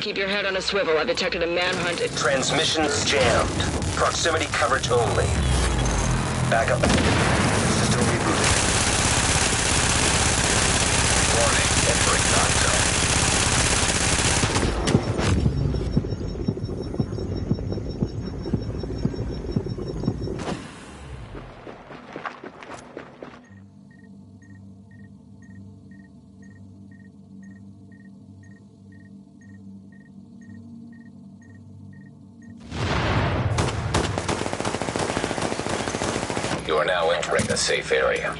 Keep your head on a swivel. I've detected a manhunt. at- Transmissions jammed. Proximity coverage only. Backup. System You are now entering a safe area.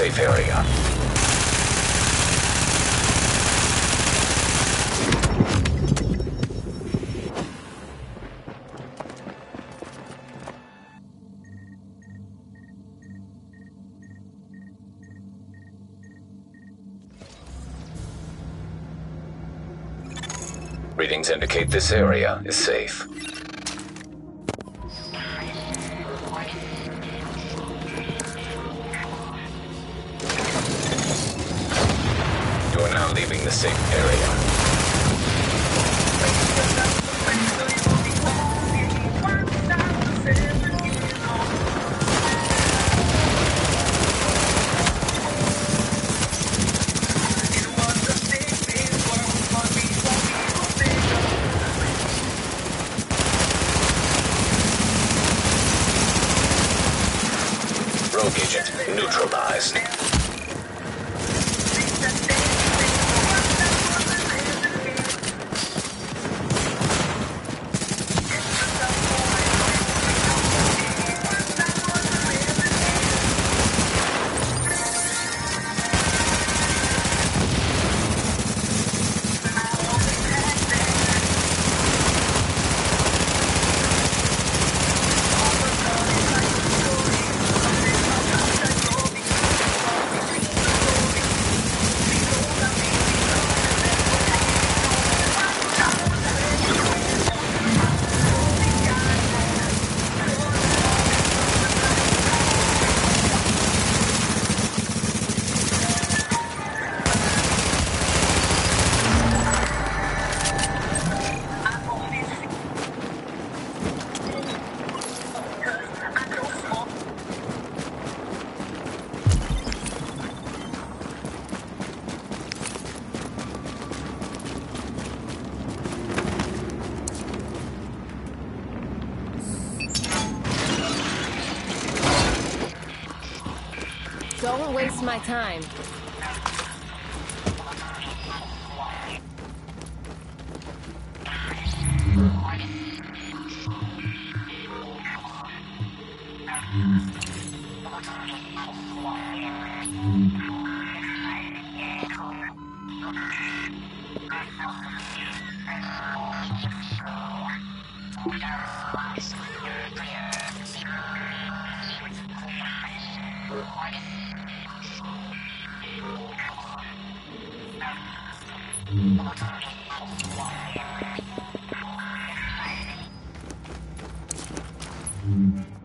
Safe area. Readings indicate this area is safe. Safe area. My time. Mm-hmm.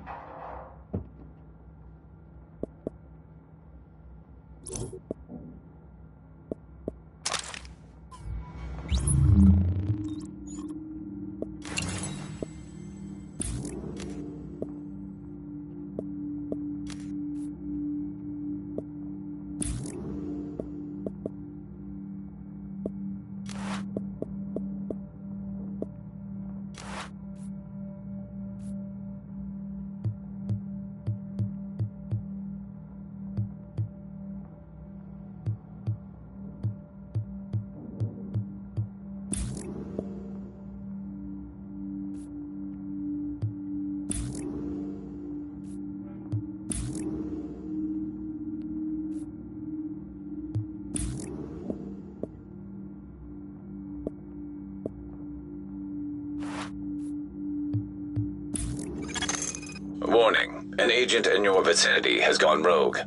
An agent in your vicinity has gone rogue.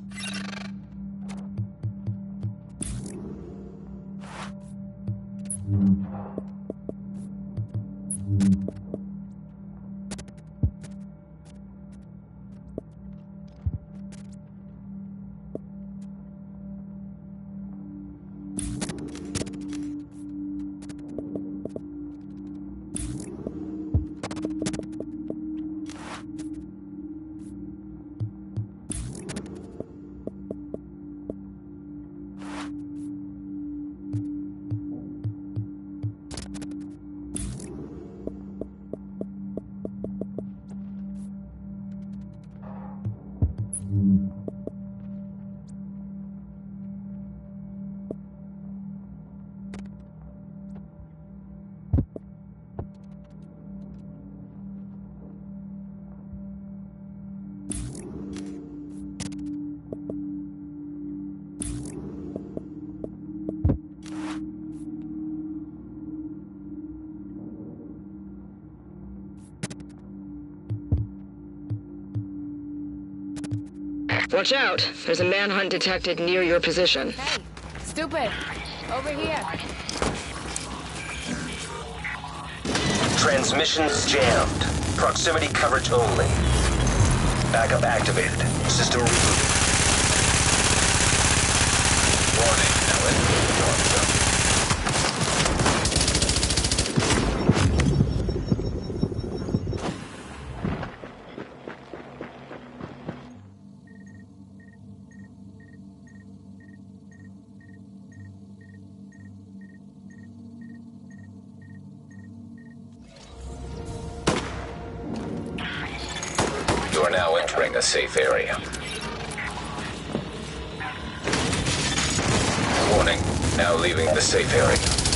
Watch out. There's a manhunt detected near your position. Hey, stupid. Over here. Transmissions jammed. Proximity coverage only. Backup activated. System rebooted. Warning, now entering a safe area. Warning, now leaving the safe area.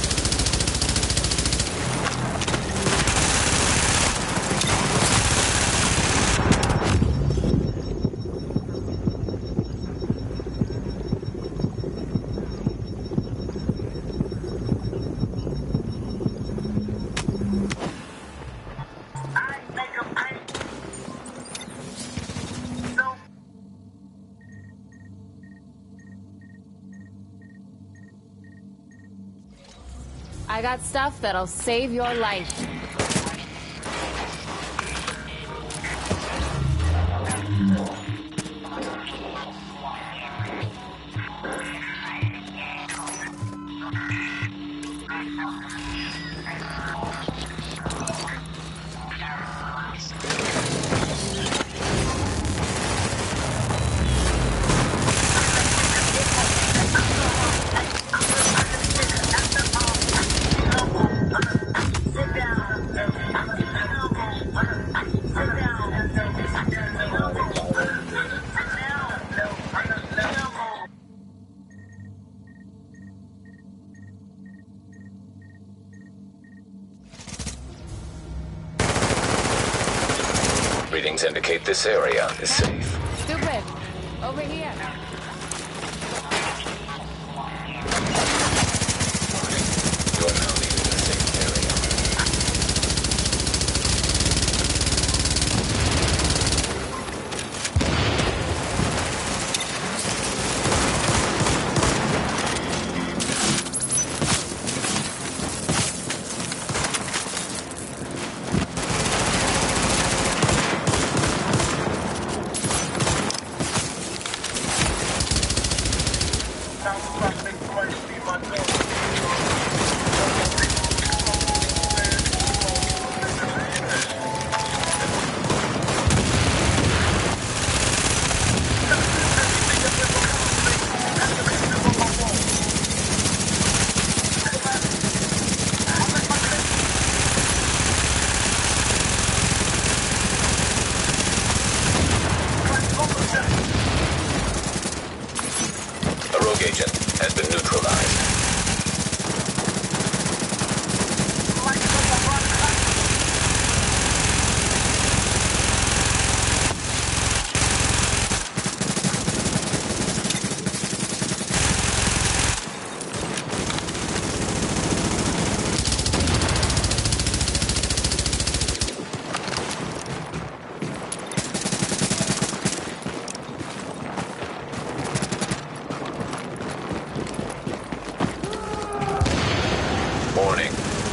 I got stuff that'll save your life. Readings indicate this area is safe. Stupid. Over here.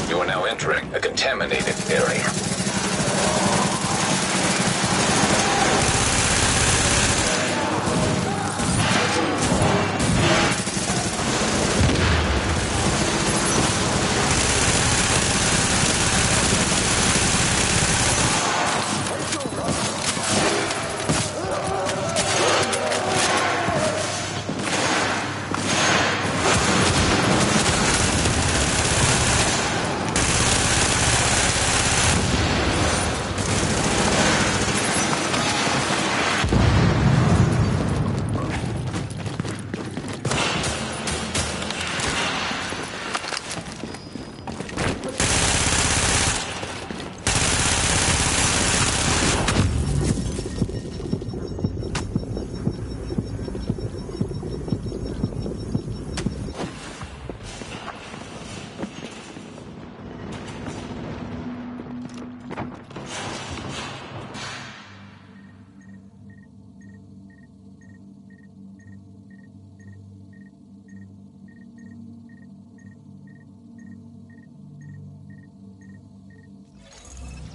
You are now entering a contaminated area.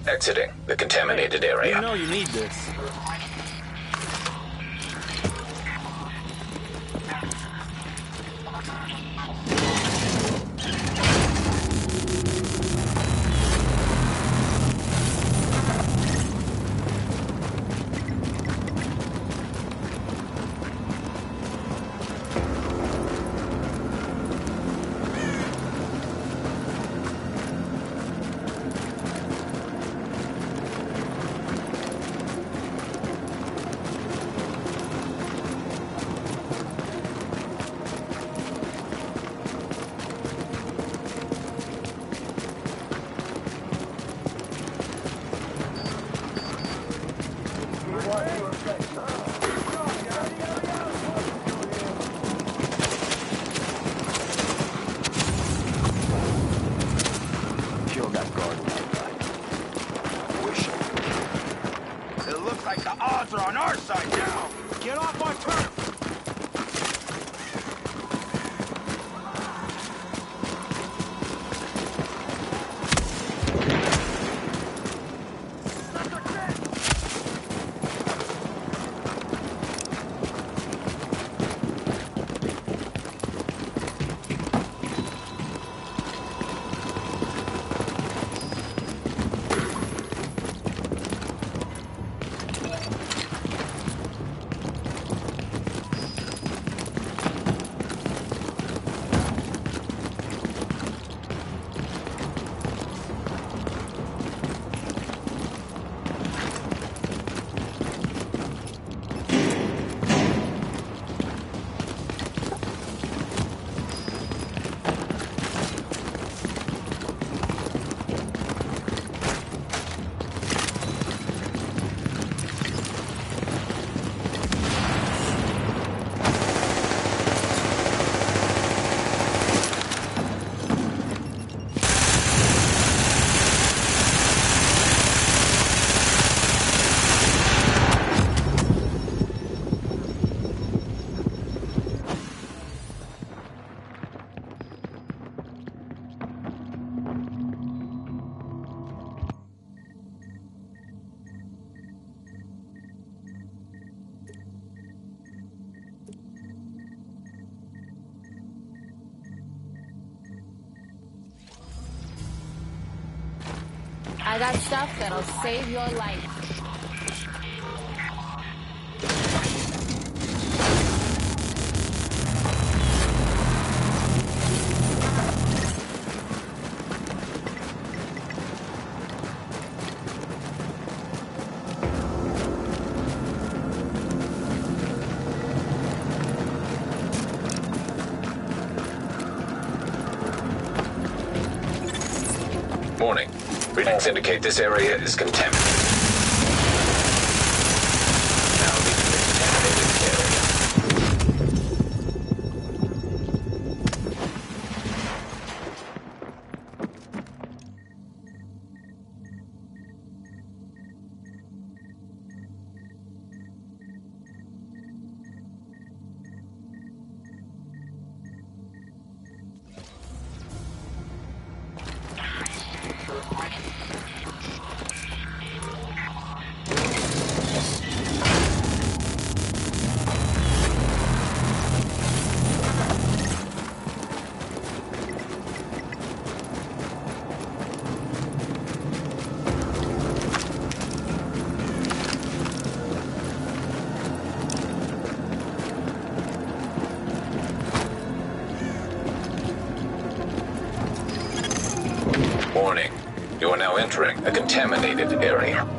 Exiting the contaminated area. You know you need this. Kill that guard right. Wish It looks like the odds are on our side now. Get off my turf. I got stuff that'll save your life. Warning. Readings indicate this area is contaminated. Entering a contaminated area.